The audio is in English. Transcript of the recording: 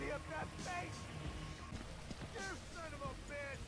me up that face! You son of a bitch!